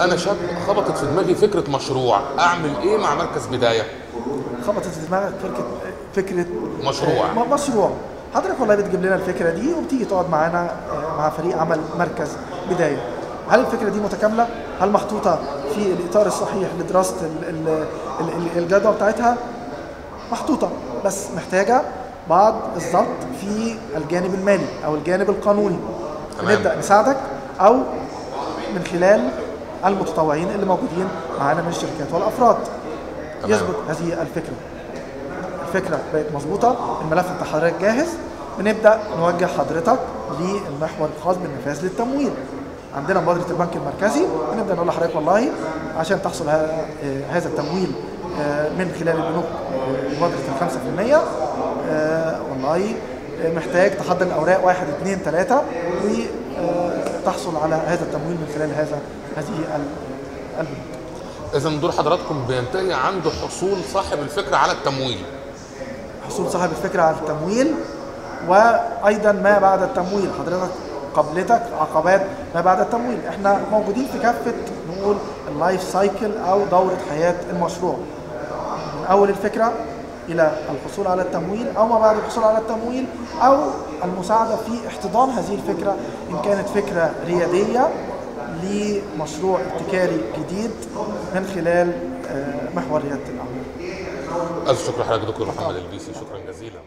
أنا شاب خبطت في دماغي فكرة مشروع. أعمل إيه مع مركز بداية؟ خبطت في دماغك فكره فكره مشروع. مشروع. حضرتك والله بتجيب لنا الفكرة دي وبتيجي تقعد معانا آه، مع فريق عمل مركز بداية. هل الفكرة دي متكاملة؟ هل محطوطة في الإطار الصحيح لدراسة ال- ال- ال- ال- الجدوى بتاعتها؟ محطوطة بس محتاجة بعض الضبط في الجانب المالي أو الجانب القانوني. تمام. نبدأ نساعدك أو من خلال المتطوعين اللي موجودين معانا من الشركات والأفراد. يثبت هذه الفكرة. الفكرة بقت مظبوطة. الملف بتاع حضرتك جاهز. بنبدأ نوجه حضرتك للمحور الخاص بالنفاذ للتمويل. عندنا مبادرة البنك المركزي. بنبدأ نقول لحضرتك والله عشان تحصل آه، هذا التمويل آه، من خلال البنوك آه، مبادرة المية. آه، والله محتاج تحضر الأوراق واحد اثنين ثلاثة وتحصل على هذا التمويل من خلال هذا هذه ال- البنوك اذا دور حضراتكم بينتهي عند حصول صاحب الفكرة على التمويل. حصول صاحب الفكرة على التمويل وأيضا ما بعد التمويل. حضرتك قبلتك عقبات ما بعد التمويل. إحنا موجودين في كافة نقول ال life cycle أو دورة حياة المشروع. من أول الفكرة إلى الحصول على التمويل أو ما بعد الحصول على التمويل أو المساعدة في احتضان هذه الفكرة إن كانت فكرة ريادية لمشروع ابتكاري جديد من خلال آه، محور ريادة الأعمال. ألف شكر لحضرتك دكتور محمد البيسي شكرا جزيلا.